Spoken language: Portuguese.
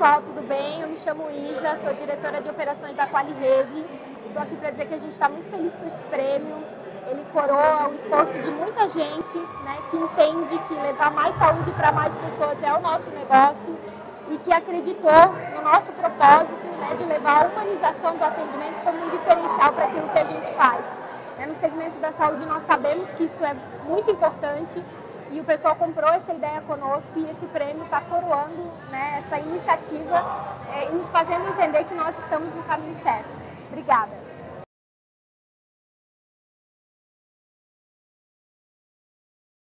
pessoal, tudo bem? Eu me chamo Isa, sou diretora de operações da Quali Rede. Estou aqui para dizer que a gente está muito feliz com esse prêmio. Ele coroa o esforço de muita gente né, que entende que levar mais saúde para mais pessoas é o nosso negócio e que acreditou no nosso propósito né, de levar a humanização do atendimento como um diferencial para aquilo que a gente faz. Né, no segmento da saúde, nós sabemos que isso é muito importante e o pessoal comprou essa ideia conosco e esse prêmio está coroando né, essa iniciativa é, e nos fazendo entender que nós estamos no caminho certo. Obrigada.